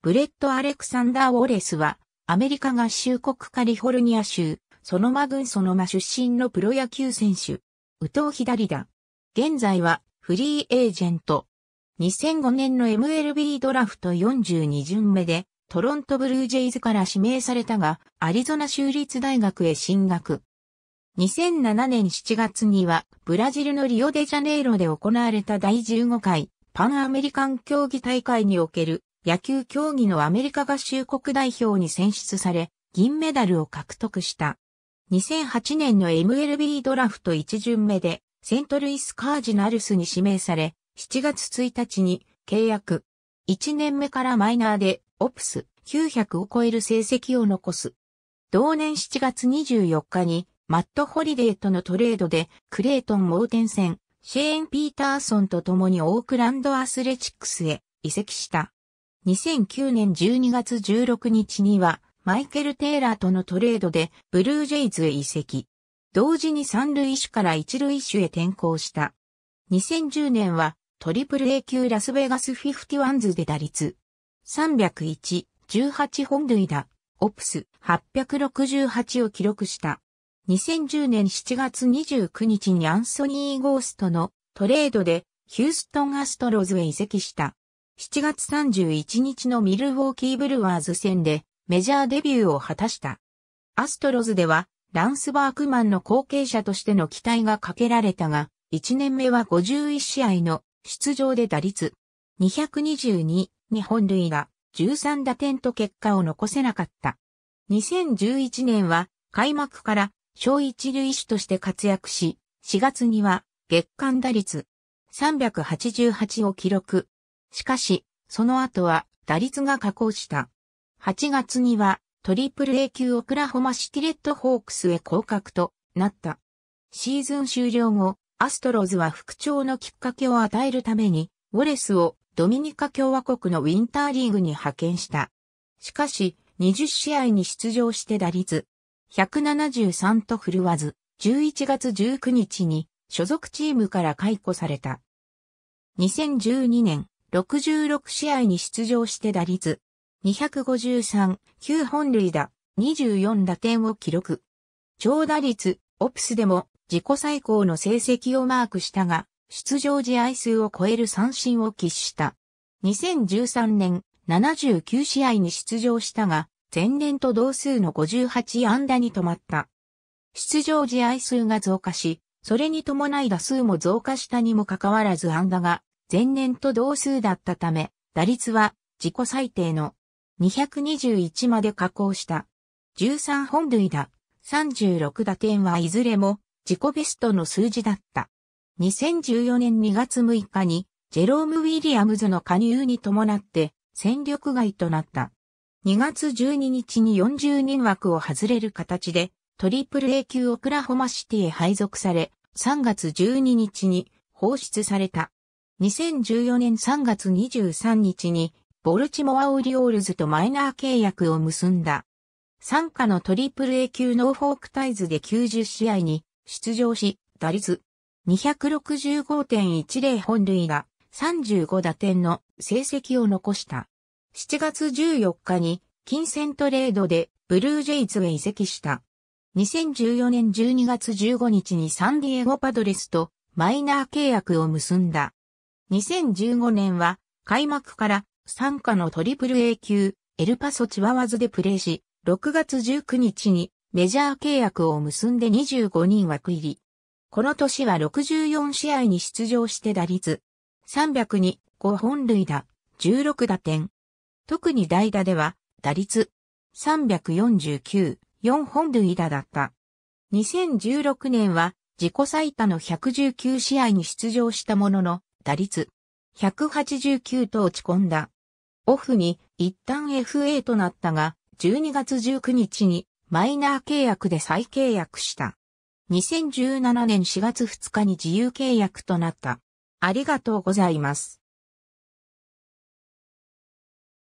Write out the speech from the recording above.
ブレット・アレクサンダー・ウォレスは、アメリカ合衆国カリフォルニア州、ソノマ郡ソノマ出身のプロ野球選手、右投左打。現在は、フリーエージェント。2005年の MLB ドラフト42巡目で、トロントブルージェイズから指名されたが、アリゾナ州立大学へ進学。2007年7月には、ブラジルのリオデジャネイロで行われた第15回パンアメリカン競技大会における野球競技のアメリカ合衆国代表に選出され、銀メダルを獲得した。2008年の MLB ドラフト1巡目でセントルイスカージナルスに指名され、7月1日に契約。1年目からマイナーで OPS900を超える成績を残す。同年7月24日にマット・ホリデーとのトレードでクレイトン・モーテンセン、シェーン・ピーターソンと共にオークランド・アスレチックスへ移籍した。2009年12月16日にはマイケル・テイラーとのトレードでブルージェイズへ移籍。同時に三塁手から一塁手へ転向した。2010年はトリプル A 級ラスベガスフィフティワンズで打率301、18本塁打、 OPS868を記録した。2010年7月29日にアンソニー・ゴースとのトレードでヒューストン・アストロズへ移籍した。7月31日のミルウォーキー・ブルワーズ戦でメジャーデビューを果たした。アストロズではランスバークマンの後継者としての期待がかけられたが、1年目は51試合の出場で打率222、2本塁打、13打点と結果を残せなかった。2011年は開幕から小一塁手として活躍し、4月には月間打率388を記録。しかし、その後は打率が下降した。8月にはトリプル A 級オクラホマシティレッドホークスへ降格となった。シーズン終了後、アストロズは復調のきっかけを与えるために、ウォレスをドミニカ共和国のウィンターリーグに派遣した。しかし、20試合に出場して打率173と振るわず、11月19日に所属チームから解雇された。2012年、66試合に出場して打率253、9本塁打、24打点を記録。長打率、オプスでも自己最高の成績をマークしたが、出場試合数を超える三振を喫した。2013年、79試合に出場したが、前年と同数の58安打に止まった。出場試合数が増加し、それに伴い打数も増加したにもかかわらず安打が前年と同数だったため、打率は自己最低の221まで下降した。13本塁打、36打点はいずれも自己ベストの数字だった。2014年2月6日にジェローム・ウィリアムズの加入に伴って戦力外となった。2月12日に40人枠を外れる形でトリプル A 級オクラホマシティへ配属され、3月12日に放出された。2014年3月23日にボルチモアオリオールズとマイナー契約を結んだ。傘下のトリプル A 級ノーフォークタイズで90試合に出場し、打率265.10本塁打35打点の成績を残した。7月14日に金銭トレードでブルージェイズへ移籍した。2014年12月15日にサンディエゴパドレスとマイナー契約を結んだ。2015年は開幕から参加のトリプル A 級エルパソチワワズでプレーし、6月19日にメジャー契約を結んで25人枠入り。この年は64試合に出場して打率302、5本塁打、16打点。特に代打では、打率349、4本塁打だった。2016年は自己最多の119試合に出場したものの、打率189と落ち込んだ。オフに一旦 FA となったが、12月19日にマイナー契約で再契約した。2017年4月2日に自由契約となった。ありがとうございます。